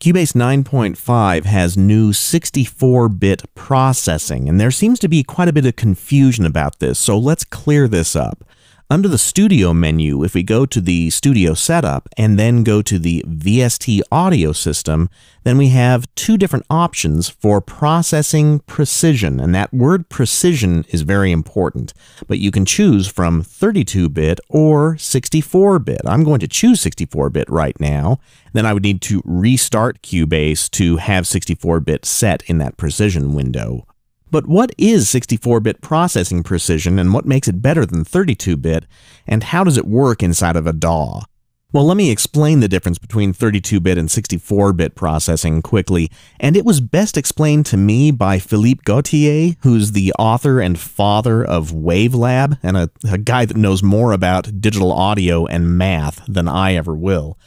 Cubase 9.5 has new 64 bit processing, and there seems to be quite a bit of confusion about this, so let's clear this up. Under the Studio menu, if we go to the Studio Setup and then go to the VST Audio System, then we have two different options for processing precision, and that word precision is very important. But you can choose from 32-bit or 64-bit. I'm going to choose 64-bit right now. Then I would need to restart Cubase to have 64-bit set in that precision window. But what is 64-bit processing precision and what makes it better than 32-bit, and how does it work inside of a DAW? Well, let me explain the difference between 32-bit and 64-bit processing quickly, and it was best explained to me by Philippe Goutier, who's the author and father of Wavelab, and a, a guy that knows more about digital audio and math than I ever will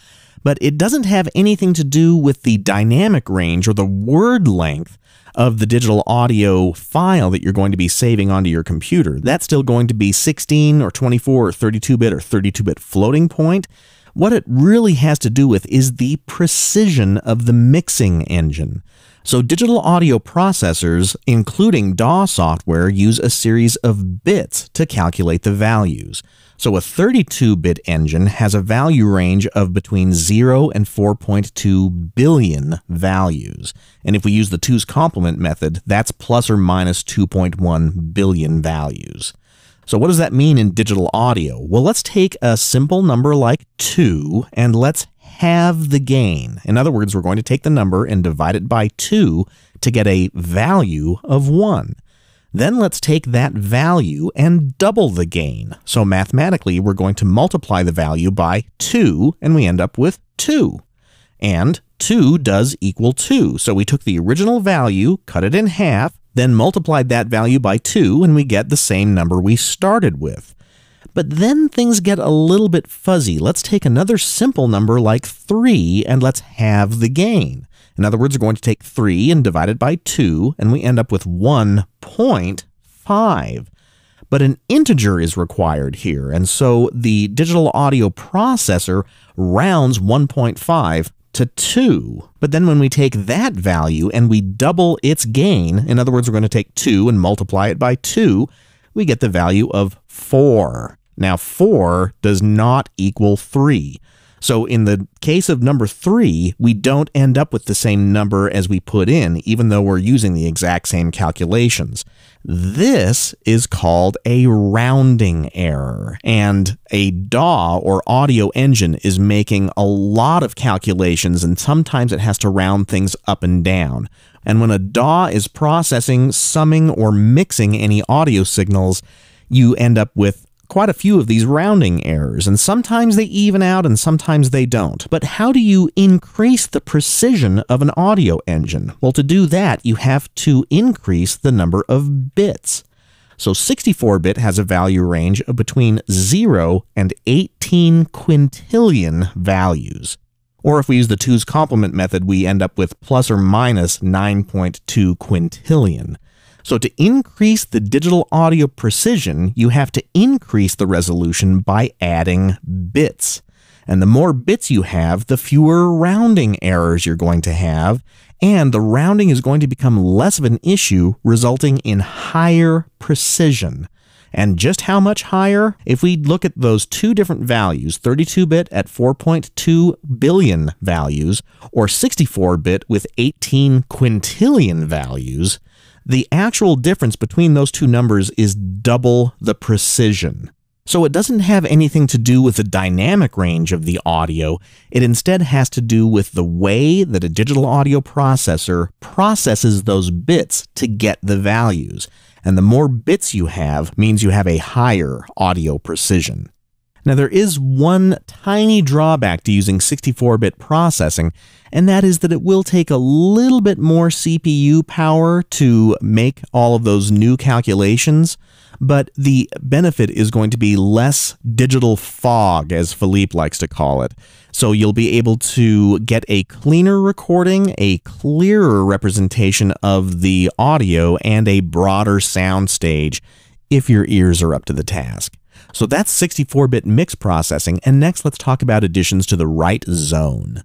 but it doesn't have anything to do with the dynamic range or the word length of the digital audio file that you're going to be saving onto your computer. That's still going to be 16 or 24 or 32 bit or 32 bit floating point. What it really has to do with is the precision of the mixing engine. So, digital audio processors, including DAW software, use a series of bits to calculate the values. So a 32-bit engine has a value range of between 0 and 4.2 billion values. And if we use the 2's complement method, that's plus or minus 2.1 billion values. So what does that mean in digital audio? Well, let's take a simple number like 2 and let's halve the gain. In other words, we're going to take the number and divide it by 2 to get a value of 1. Then let's take that value and double the gain. So mathematically, we're going to multiply the value by 2, and we end up with 2. And 2 does equal 2. So we took the original value, cut it in half, then multiplied that value by 2, and we get the same number we started with. But then things get a little bit fuzzy. Let's take another simple number like 3 and let's halve the gain. In other words, we're going to take 3 and divide it by 2, and we end up with 1.5. But an integer is required here, and so the digital audio processor rounds 1.5 to 2. But then when we take that value and we double its gain, in other words, we're going to take 2 and multiply it by 2, we get the value of 4. Now, 4 does not equal 3. So in the case of number three, we don't end up with the same number as we put in, even though we're using the exact same calculations. This is called a rounding error, and a DAW or audio engine is making a lot of calculations, and sometimes it has to round things up and down. And when a DAW is processing, summing, or mixing any audio signals, you end up with quite a few of these rounding errors, and sometimes they even out and sometimes they don't. But how do you increase the precision of an audio engine? Well, to do that, you have to increase the number of bits. So 64 bit has a value range of between 0 and 18 quintillion values. Or if we use the 2's complement method, we end up with plus or minus 9.2 quintillion. So to increase the digital audio precision, you have to increase the resolution by adding bits. And the more bits you have, the fewer rounding errors you're going to have, and the rounding is going to become less of an issue, resulting in higher precision. And just how much higher? If we look at those two different values, 32 bit at 4.2 billion values, or 64 bit with 18 quintillion values, the actual difference between those two numbers is double the precision. So it doesn't have anything to do with the dynamic range of the audio. It instead has to do with the way that a digital audio processor processes those bits to get the values. And the more bits you have means you have a higher audio precision. Now, there is one tiny drawback to using 64 bit processing, and that is that it will take a little bit more CPU power to make all of those new calculations, but the benefit is going to be less digital fog, as Philippe likes to call it. So you'll be able to get a cleaner recording, a clearer representation of the audio, and a broader sound stage if your ears are up to the task. So that's 64 bit mix processing, and next let's talk about additions to the Right Zone.